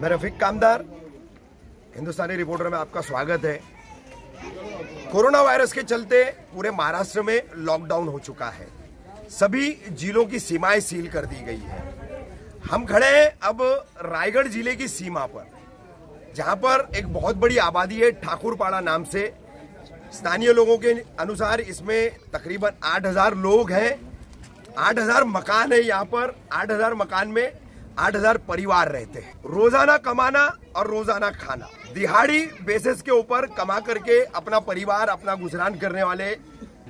मैं रफीक कामदार, हिंदुस्तानी रिपोर्टर में आपका स्वागत है। कोरोना वायरस के चलते पूरे महाराष्ट्र में लॉकडाउन हो चुका है। सभी जिलों की सीमाएँ सील कर दी गई है। हम खड़े हैं अब रायगढ़ ज़िले की सीमा पर, जहाँ पर एक बहुत बड़ी आबादी है, ठाकुरपाड़ा नाम से। स्थानीय लोगों के अनुसार इसमें तकरीबन 8000 लोग हैं। 8000 मकान है यहाँ पर 8000 मकान में 8000 परिवार रहते हैं। रोज़ाना कमाना और रोज़ाना खाना। दिहाड़ी बेसिस के ऊपर कमा करके अपना परिवार, अपना गुजरान करने वाले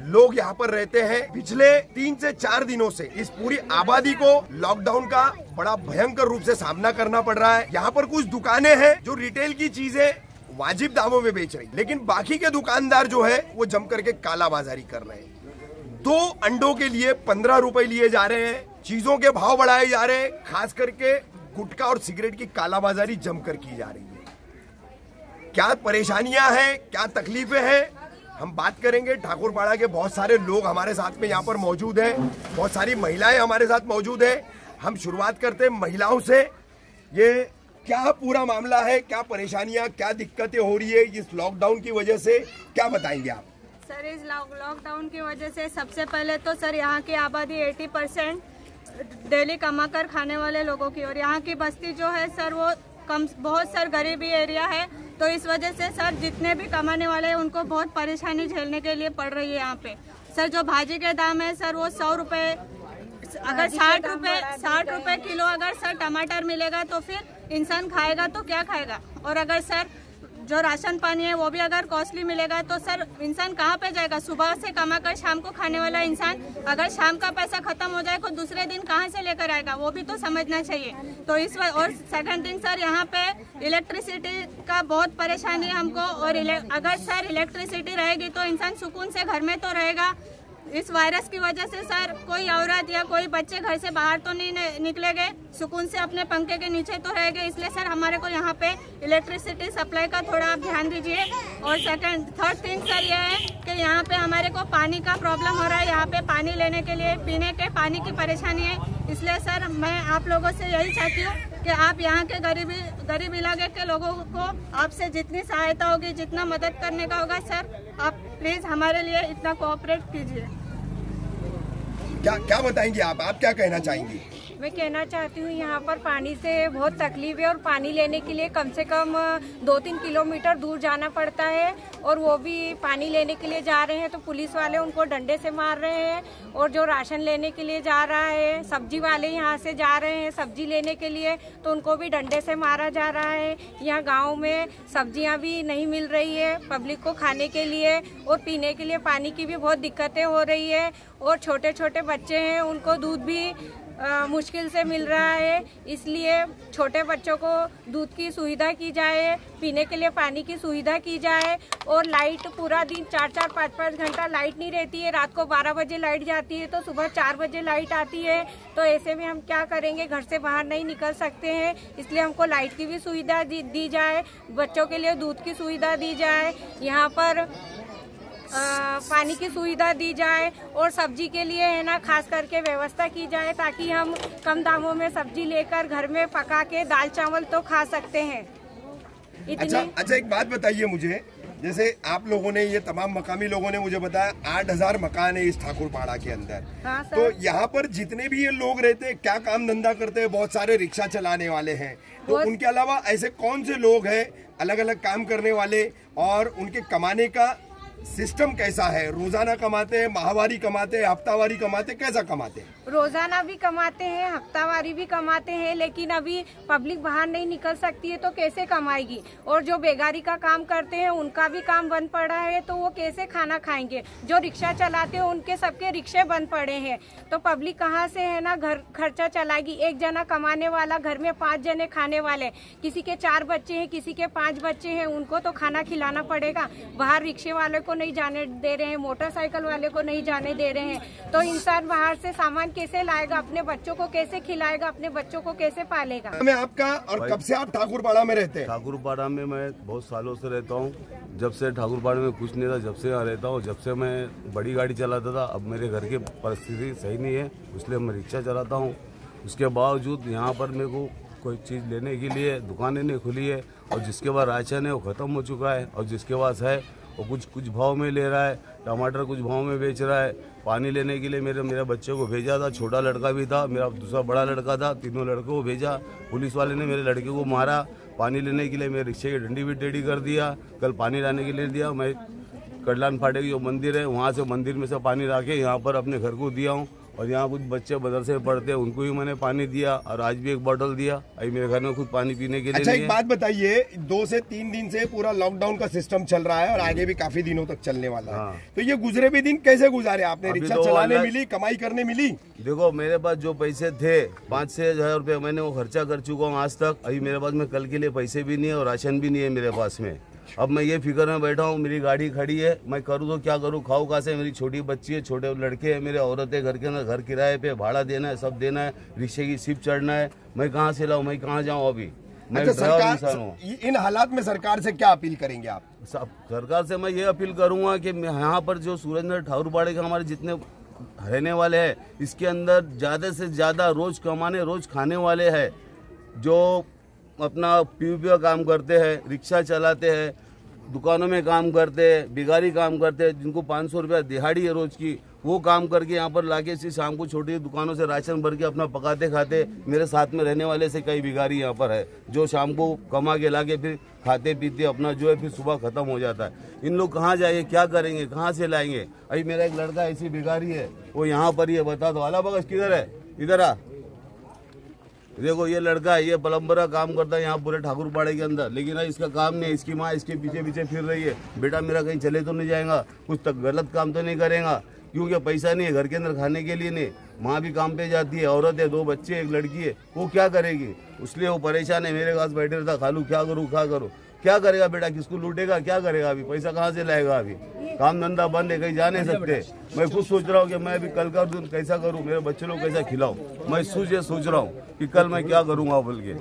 लोग यहाँ पर रहते हैं। पिछले तीन से चार दिनों से इस पूरी आबादी को लॉकडाउन का बड़ा भयंकर रूप से सामना करना पड़ रहा है। यहाँ पर कुछ दुकानें हैं जो रिटेल की चीज़ें वाजिब दामों में बेच रही लेकिन बाकी के दुकानदार जो है, वो जम करके कालाबाजारी कर रहे हैं। दो अंडों के लिए पंद्रह रुपए लिए जा रहे हैं। चीज़ों के भाव बढ़ाए जा रहे हैं, खास करके गुटखा और सिगरेट की कालाबाजारी जमकर की जा रही है। क्या परेशानियाँ हैं, क्या तकलीफें हैं? हम बात करेंगे ठाकुरपाड़ा के बहुत सारे लोग हमारे साथ में यहाँ पर मौजूद हैं, बहुत सारी महिलाएँ हमारे साथ मौजूद हैं। हम शुरुआत करते हैं महिलाओं से। ये क्या पूरा मामला है, क्या परेशानियाँ, क्या दिक्कतें हो रही है इस लॉकडाउन की वजह से? क्या बताएँगे आप? सर, इस लॉकडाउन की वजह से सबसे पहले तो सर, यहाँ की आबादी 80 परसेंट डेली कमा कर खाने वाले लोगों की और यहाँ की बस्ती जो है सर वो कम बहुत सर गरीबी एरिया है। तो इस वजह से सर जितने भी कमाने वाले हैं उनको बहुत परेशानी झेलने के लिए पड़ रही है यहाँ पे। सर जो भाजी के दाम है सर वो सौ रुपये अगर साठ रुपये साठ रुपये किलो अगर सर टमाटर मिलेगा तो फिर इंसान खाएगा तो क्या खाएगा? और अगर सर जो राशन पानी है वो भी अगर कॉस्टली मिलेगा तो सर इंसान कहाँ पे जाएगा? सुबह से कमा कर शाम को खाने वाला इंसान अगर शाम का पैसा खत्म हो जाए तो दूसरे दिन कहाँ से लेकर आएगा? वो भी तो समझना चाहिए। तो इस. और सेकंड थिंग सर यहाँ पे इलेक्ट्रिसिटी का बहुत परेशानी है हमको और अगर सर इलेक्ट्रिसिटी रहेगी तो इंसान सुकून से घर में तो रहेगा। इस वायरस की वजह से सर कोई औरत या कोई बच्चे घर से बाहर तो नहीं निकले गए, सुकून से अपने पंखे के नीचे तो रह गए। इसलिए सर हमारे को यहाँ पे इलेक्ट्रिसिटी सप्लाई का थोड़ा आप ध्यान दीजिए। और सेकंड थर्ड थिंग सर ये है कि यहाँ पे हमारे को पानी का प्रॉब्लम हो रहा है। यहाँ पे पानी लेने के लिए, पीने के, पानी की परेशानी है। इसलिए सर मैं आप लोगों से यही चाहती हूँ कि आप यहाँ के गरीबी, गरीब इलाके के लोगों को आपसे जितनी सहायता होगी, जितना मदद करने का होगा, सर आप प्लीज़ हमारे लिए इतना कोऑपरेट कीजिए। क्या क्या बताएँगे आप? आप क्या कहना चाहेंगी? मैं कहना चाहती हूँ, यहाँ पर पानी से बहुत तकलीफ़ है और पानी लेने के लिए कम से कम दो तीन किलोमीटर दूर जाना पड़ता है और वो भी पानी लेने के लिए जा रहे हैं तो पुलिस वाले उनको डंडे से मार रहे हैं और जो राशन लेने के लिए जा रहा है, सब्ज़ी वाले यहाँ से जा रहे हैं सब्ज़ी लेने के लिए तो उनको भी डंडे से मारा जा रहा है। यहाँ गाँव में सब्ज़ियाँ भी नहीं मिल रही है पब्लिक को खाने के लिए और पीने के लिए पानी की भी बहुत दिक्कतें हो रही है और छोटे छोटे बच्चे हैं, उनको दूध भी आ, मुश्किल से मिल रहा है। इसलिए छोटे बच्चों को दूध की सुविधा की जाए पीने के लिए पानी की सुविधा की जाए और लाइट पूरा दिन चार चार पाँच पाँच घंटा लाइट नहीं रहती है। रात को बारह बजे लाइट जाती है तो सुबह चार बजे लाइट आती है। तो ऐसे में हम क्या करेंगे? घर से बाहर नहीं निकल सकते हैं। इसलिए हमको लाइट की भी सुविधा दी, जाए। बच्चों के लिए दूध की सुविधा दी जाए। यहाँ पर पानी की सुविधा दी जाए और सब्ज़ी के लिए है ना खास करके व्यवस्था की जाए ताकि हम कम दामों में सब्ज़ी लेकर घर में पका के दाल चावल तो खा सकते हैं। इतनी... अच्छा अच्छा एक बात बताइए मुझे। जैसे आप लोगों ने ये तमाम मकामी लोगों ने मुझे बताया आठ हज़ार मकान है इस ठाकुरपाड़ा के अंदर। हाँ तो यहाँ पर जितने भी ये लोग रहते हैं क्या काम धंधा करते हैं? बहुत सारे रिक्शा चलाने वाले हैं। तो उनके अलावा ऐसे कौन से लोग हैं अलग अलग काम करने वाले और उनके कमाने का सिस्टम कैसा है? रोज़ाना कमाते हैं, माहवारी कमाते हैं, हफ्तावारी कमाते कैसा कमाते हैं? रोज़ाना भी कमाते हैं, हफ्तावारी भी कमाते हैं, लेकिन अभी पब्लिक बाहर नहीं निकल सकती है तो कैसे कमाएगी? और जो बेगारी का काम करते हैं, उनका भी काम बंद पड़ा है तो वो कैसे खाना खाएँगे? जो रिक्शा चलाते हैं, उनके सबके रिक्शे बंद पड़े हैं। तो पब्लिक कहाँ से है ना, घर, खर्चा चलाएगी? एक जना कमाने वाला, घर में पाँच जने खाने वाले किसी के चार बच्चे हैं, किसी के पाँच बच्चे हैं, उनको तो खाना खिलाना पड़ेगा। बाहर रिक्शे वाले को नहीं जाने दे रहे हैं मोटरसाइकिल वाले को नहीं जाने दे रहे हैं। तो इंसान बाहर से सामान कैसे लाएगा अपने बच्चों को कैसे खिलाएगा अपने बच्चों को कैसे पालेगा? मैं आपका और कब से आप ठाकुरपाड़ा में रहते हैं? ठाकुरपाड़ा में मैं बहुत सालों से रहता हूँ। जब से ठाकुरपाड़ा में कुछ नहीं था जब से यहाँ रहता हूँ जब से मैं बड़ी गाड़ी चलाता था अब मेरे घर की परिस्थिति सही नहीं है इसलिए मैं रिक्शा चलाता हूँ। उसके बावजूद यहाँ पर मेरे को कोई चीज़ लेने के लिए दुकानें नहीं खुली है और जिसके बाद राशन है वो ख़त्म हो चुका है और जिसके पास है वो कुछ कुछ भाव में ले रहा है, टमाटर कुछ भाव में बेच रहा है। पानी लेने के लिए मेरे मेरे बच्चे को भेजा था, छोटा लड़का भी था, मेरा दूसरा बड़ा लड़का था, तीनों लड़कों को भेजा। पुलिस वाले ने मेरे लड़के को मारा। पानी लेने के लिए मेरे रिक्शे की डंडी भी टेढ़ी कर दिया। कल पानी लाने के लिए दिया। मैं कड़लान फाटे की जो मंदिर है, वहाँ से मंदिर में से पानी ला के यहाँ पर अपने घर को दिया हूँ। और यहाँ कुछ बच्चे मदरसे में पढ़ते हैं उनको भी मैंने पानी दिया और आज भी एक बॉटल दिया। अभी मेरे घर में खुद पानी पीने के लिए अच्छा एक बात बताइए दो से तीन दिन से पूरा लॉकडाउन का सिस्टम चल रहा है और आगे भी काफ़ी दिनों तक चलने वाला है। हाँ। तो ये गुजरे भी दिन कैसे गुजारे? आपने रिक्शा तो चलाने मिली कमाई करने मिली? देखो मेरे पास जो पैसे थे पाँच छः हज़ार रुपये मैंने वो खर्चा कर चुका हूँ आज तक। अभी मेरे पास में कल के लिए पैसे भी नहीं है और राशन भी नहीं है मेरे पास में। अब मैं ये फ़िक्र में बैठा हूँ मेरी गाड़ी खड़ी है मैं करूँ तो क्या करूँ? खाऊ कहाँ से? मेरी छोटी बच्ची है छोटे लड़के हैं मेरे औरत है घर के अंदर घर किराए पे भाड़ा देना है सब देना है रिक्शे की सिप चढ़ना है। मैं कहाँ से लाऊँ? मैं कहाँ जाऊँ अभी? मैं अच्छा सरकार इन हालात में सरकार से क्या अपील करेंगे आप? सरकार से मैं ये अपील करूँगा कि यहाँ पर जो सुरेंद्र ठाकुर ठाकुरपाड़े के हमारे जितने रहने वाले हैं इसके अंदर ज़्यादा से ज़्यादा रोज कमाने रोज खाने वाले हैं जो अपना पी का काम करते हैं रिक्शा चलाते हैं दुकानों में काम करते हैं बिगारी काम करते, जिनको पाँच सौ रुपया दिहाड़ी है रोज की, वो काम करके यहाँ पर लाके से शाम को छोटी दुकानों से राशन भर के अपना पकाते खाते मेरे साथ में रहने वाले से कई बिगारी यहाँ पर है, जो शाम को कमा के लाके फिर खाते पीते अपना जो है फिर सुबह खत्म हो जाता है। इन लोग कहाँ जाएँगे, क्या करेंगे, कहाँ से लाएँगे? अभी मेरा एक लड़का ऐसी बिगारी है, वो यहाँ पर ही है, बता दो। आला बगस किधर है? इधर आ। देखो, ये लड़का है, ये पलम्बरा काम करता है यहाँ पूरे ठाकुर पाड़े के अंदर। लेकिन इसका काम नहीं है, इसकी माँ इसके पीछे पीछे फिर रही है। बेटा, मेरा कहीं चले तो नहीं जाएगा। कुछ तक गलत काम तो नहीं करेगा। क्योंकि पैसा नहीं है घर के अंदर खाने के लिए? नहीं। माँ भी काम पे जाती है, औरत है, दो बच्चे, एक लड़की है। वो क्या करेगी? इसलिए वो परेशान है, मेरे पास बैठे रहता, खालू, क्या करूँ क्या करूँ? क्या करेगा बेटा किसको लूटेगा? क्या करेगा अभी? पैसा कहाँ से लाएगा अभी? काम धंधा बंद है कहीं जा नहीं सकते। मैं खुद सोच रहा हूँ कि मैं अभी कल का दिन कैसा करूँ मेरे बच्चे लोग कैसा खिलाऊं? मैं सोच ये सोच रहा हूँ कि कल मैं क्या करूँगा बोल के।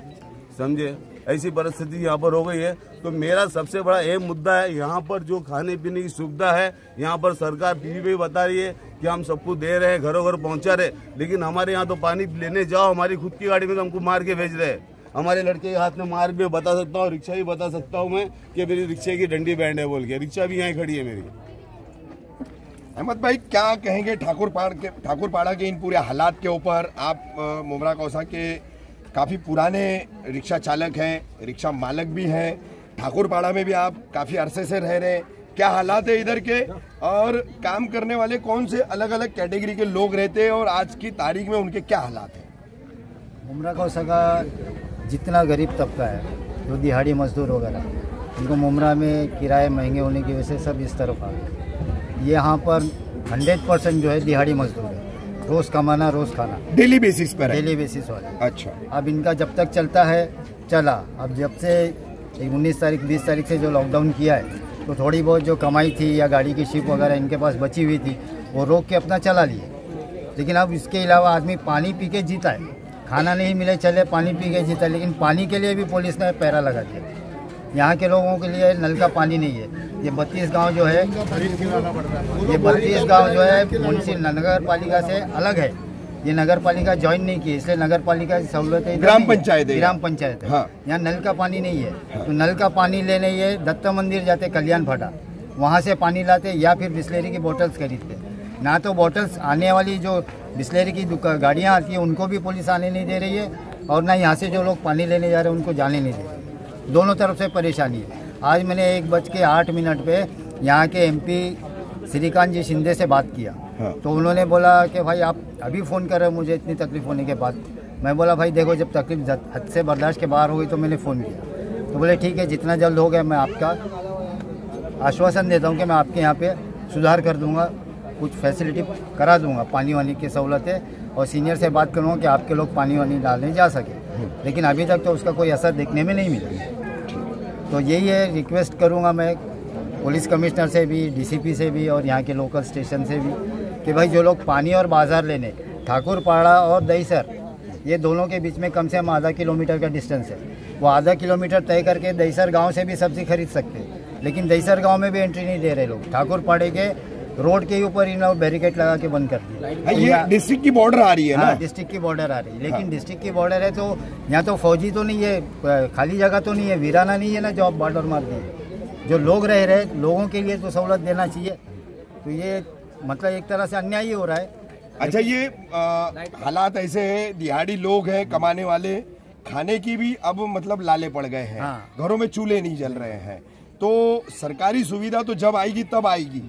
समझे? ऐसी परिस्थिति यहाँ पर हो गई है। तो मेरा सबसे बड़ा ये मुद्दा है यहाँ पर जो खाने पीने की सुविधा है यहाँ पर सरकार टीवी पे बता रही है कि हम सबको दे रहे हैं घरों घर पहुँचा रहे लेकिन हमारे यहाँ तो पानी लेने जाओ हमारी खुद की गाड़ी में तो हमको मार के भेज रहे हैं। हमारे लड़के के हाथ में मार भी बता सकता हूँ रिक्शा भी बता सकता हूँ मैं कि मेरी रिक्शे की डंडी बैंड है बोल के। रिक्शा भी यहाँ खड़ी है मेरी। अहमद भाई क्या कहेंगे ठाकुरपाड़ के ठाकुरपाड़ा के इन पूरे हालात के ऊपर? आप मुमरा कौसा के काफ़ी पुराने रिक्शा चालक हैं रिक्शा मालक भी हैं। ठाकुरपाड़ा में भी आप काफ़ी अरसे से रह रहे हैं। क्या हालात है इधर के? और काम करने वाले कौन से अलग अलग कैटेगरी के लोग रहते हैं और आज की तारीख में उनके क्या हालात हैं? मुमरा कौसा का जितना गरीब तबका है जो दिहाड़ी मजदूर वगैरह उनको मुमरा में किराए महँगे होने की वजह से सब इस तरफ़ आ गए। यहाँ पर हंड्रेड परसेंट जो है दिहाड़ी मजदूर है। रोज़ कमाना रोज़ खाना। डेली बेसिस पर डेली बेसिस वाले। अच्छा। अब इनका जब तक चलता है चला। अब जब से उन्नीस तारीख बीस तारीख से जो लॉकडाउन किया है तो थोड़ी बहुत जो कमाई थी या गाड़ी की शिप वगैरह इनके पास बची हुई थी वो रोक के अपना चला लिए। लेकिन अब इसके अलावा आदमी पानी पी के जीता है। खाना नहीं मिले चले पानी पी के जीता। लेकिन पानी के लिए भी पुलिस ने पैरा लगा दिया। यहाँ के लोगों के लिए नल का पानी नहीं है। ये बत्तीस गाँव जो है ये बत्तीस गाँव जो है मुंशी नगर पालिका से अलग है। ये नगर पालिका ज्वाइन नहीं की इसलिए नगर पालिका की सहूलत है ग्राम पंचायत है ग्राम पंचायत है। हाँ। यहाँ नल का पानी नहीं है। तो नल का पानी लेने ये दत्त मंदिर जाते कल्याण फाटा। वहाँ से पानी लाते या फिर बिस्लेरी की बोतल्स खरीदते। ना तो बोतल्स आने वाली जो बिस्लेरी की गाड़ियाँ आती हैं उनको भी पुलिस आने नहीं दे रही है और ना यहाँ से जो लोग पानी लेने जा रहे हैं उनको जाने नहीं दे रही दोनों तरफ़ से परेशानी है। आज मैंने एक बज के आठ मिनट पे यहाँ के एमपी श्रीकांत जी शिंदे से बात किया। हाँ। तो उन्होंने बोला कि भाई आप अभी फ़ोन कर रहे हो मुझे इतनी तकलीफ़ होने के बाद। मैं बोला भाई देखो जब तकलीफ़ हद से बर्दाश्त के बाहर हो गई तो मैंने फ़ोन किया। तो बोले ठीक है जितना जल्द हो गया मैं आपका आश्वासन देता हूँ कि मैं आपके यहाँ पे सुधार कर दूँगा। कुछ फैसिलिटी करा दूँगा। पानी वानी की सहूलतें और सीनियर से बात करूँगा कि आपके लोग पानी वानी डालने जा सके। लेकिन अभी तक तो उसका कोई असर देखने में नहीं मिला। तो यही है रिक्वेस्ट करूँगा मैं पुलिस कमिश्नर से भी डीसीपी से भी और यहाँ के लोकल स्टेशन से भी कि भाई जो लोग पानी और बाज़ार लेने ठाकुरपाड़ा और दहीसर ये दोनों के बीच में कम से कम आधा किलोमीटर का डिस्टेंस है। वो आधा किलोमीटर तय करके दहीसर गाँव से भी सब्ज़ी खरीद सकते हैं। लेकिन दहीसर गाँव में भी एंट्री नहीं दे रहे लोग। ठाकुरपाड़े के रोड के ऊपर ही ना बैरिकेड लगा के बंद कर दिया। हाँ, ये डिस्ट्रिक्ट की बॉर्डर आ रही है ना? हाँ डिस्ट्रिक्ट की बॉर्डर आ रही है। लेकिन डिस्ट्रिक्ट की बॉर्डर है तो यहाँ तो फौजी तो नहीं है खाली जगह तो नहीं है वीराना नहीं है ना जो आप बॉर्डर मार दी जो लोग रह रहे लोगों के लिए तो सहूलत देना चाहिए। तो ये मतलब एक तरह से अन्याय ही हो रहा है। अच्छा ये हालात ऐसे है दिहाड़ी लोग हैं कमाने वाले खाने की भी अब मतलब लाले पड़ गए हैं। हाँ। घरों में चूल्हे नहीं जल रहे हैं। तो सरकारी सुविधा तो जब आएगी तब आएगी।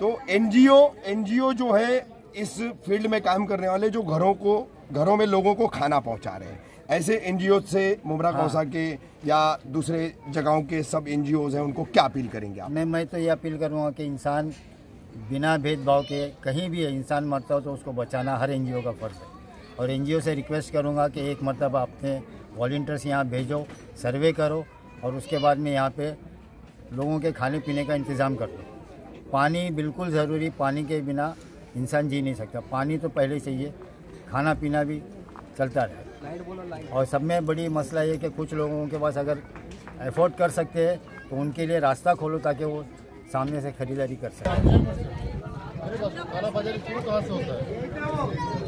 तो एनजीओ एनजीओ जो है इस फ़ील्ड में काम करने वाले जो घरों को घरों में लोगों को खाना पहुँचा रहे हैं। ऐसे एनजीओ से मुमरा हाँ। कौसा के या दूसरे जगहों के सब एनजीओ हैं उनको क्या अपील करेंगे आप? नहीं मैं तो ये अपील करूँगा कि इंसान बिना भेदभाव के कहीं भी इंसान मरता हो तो उसको बचाना हर एनजीओ का फ़र्ज़ है। और एनजीओ से रिक्वेस्ट करूँगा कि एक मरतबा अपने वॉल्टियर्स यहाँ भेजो सर्वे करो और उसके बाद में यहाँ पे लोगों के खाने पीने का इंतज़ाम कर दो। पानी बिल्कुल ज़रूरी पानी के बिना इंसान जी नहीं सकता। पानी तो पहले ही चाहिए खाना पीना भी चलता रहे। और सब में बड़ी मसला ये कि कुछ लोगों के पास अगर एफोर्ड कर सकते हैं तो उनके लिए रास्ता खोलो ताकि वो सामने से खरीदारी कर सकें। काला बाजारी शुरू कहाँ से होता है?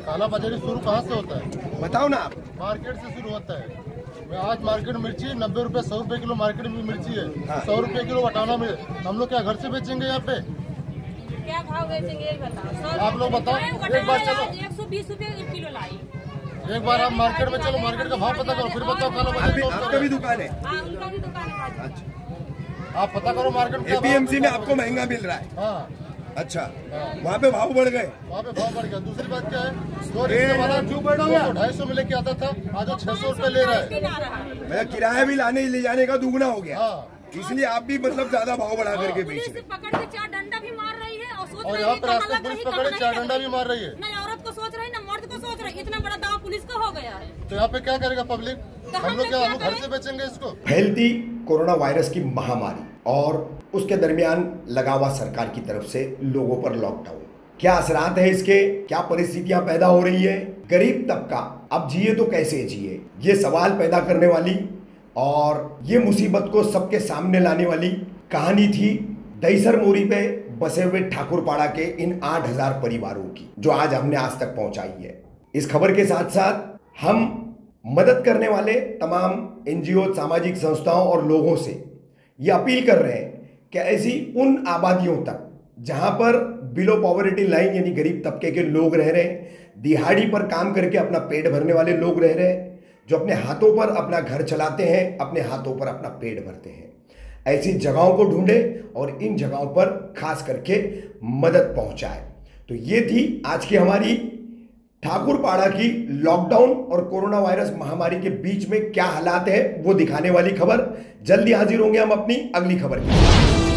काला बाजारी शुरू कहाँ से होता है? बताओ ना आप। मार्केट से शुरू होता है। आज मार्केट में मिर्ची नब्बे रुपए सौ रुपए किलो मार्केट में मिर्ची है। सौ रुपए किलो वटाना में। हम लोग क्या घर से बेचेंगे यहाँ पे? क्या भाव बेचेंगे बताओ। आप लोग बताओ। एक बार चलो। एक सौ बीस रूपए किलो लाई एक बार आप मार्केट में चलो मार्केट का भाव पता करो फिर बताओ काला आप भी, आपका भी दुकान है। हाँ उनका भी दुकान है आप पता करो मार्केट एपीएमसी में आपको महँगा मिल रहा है। हाँ। अच्छा वहाँ पे भाव बढ़ गए। वहाँ पे भाव बढ़ गया। दूसरी बात क्या है? दो रिक्शे वाला दो सौ ढाई सौ में लेके आता था। आज वो छह सौ रुपए ले रहा है। ना है मतलब किराया भी लाने ले जाने का दुगना हो गया। हाँ। इसलिए आप भी मतलब ज़्यादा भाव बढ़ा करके बेच रहे पकड़ के चार डंडा भी मार रही है और सोच और रही यहाँ है पे रास्ते पुलिस पकड़े चार डंडा भी मार रही है। रही। औरत को सोच रही ना मर्द को सोच रही इतना बड़ा दाव पुलिस का हो गया है। तो यहाँ पे क्या करेगा पब्लिक? तो हम लोग क्या क्या हम लोग घर? से बेचेंगे इसको? फैलती कोरोना वायरस की महामारी और उसके दरमियान लगा हुआ सरकार की तरफ़ से लोगों पर लॉकडाउन क्या असरात है इसके? क्या परिस्थितियाँ पैदा हो रही है? गरीब तबका, अब जिए तो कैसे जिए? ये सवाल पैदा करने वाली और ये मुसीबत को सबके सामने लाने वाली कहानी थी दईसर मोरी पे बसे हुए ठाकुरपाड़ा के इन 8000 परिवारों की, जो आज हमने आज तक पहुंचाई है। इस खबर के साथ साथ हम मदद करने वाले तमाम एनजीओ, सामाजिक संस्थाओं और लोगों से ये अपील कर रहे हैं कि ऐसी उन आबादियों तक जहाँ पर बिलो पॉवर्टी लाइन यानी गरीब तबके के लोग रह रहे हैं, दिहाड़ी पर काम करके अपना पेट भरने वाले लोग रह रहे हैं, जो अपने हाथों पर अपना घर चलाते हैं, अपने हाथों पर अपना पेट भरते हैं। ऐसी जगहों को ढूंढे और इन जगहों पर खास करके मदद पहुँचाए। तो ये थी आज की हमारी ठाकुरपाड़ा की लॉकडाउन और कोरोना वायरस महामारी के बीच में क्या हालात है, वो दिखाने वाली खबर जल्दी हाजिर होंगे हम अपनी अगली खबर के।